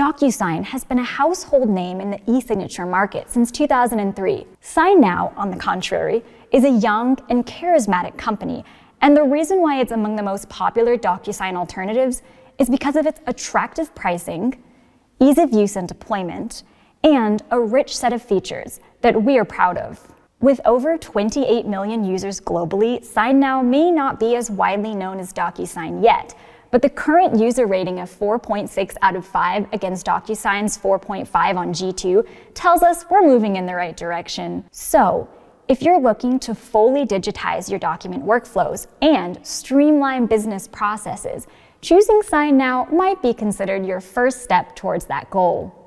DocuSign has been a household name in the e-signature market since 2003. SignNow, on the contrary, is a young and charismatic company, and the reason why it's among the most popular DocuSign alternatives is because of its attractive pricing, ease of use and deployment, and a rich set of features that we are proud of. With over 28 million users globally, SignNow may not be as widely known as DocuSign yet, but the current user rating of 4.6 out of 5 against DocuSign's 4.5 on G2 tells us we're moving in the right direction. So, if you're looking to fully digitize your document workflows and streamline business processes, choosing SignNow might be considered your first step towards that goal.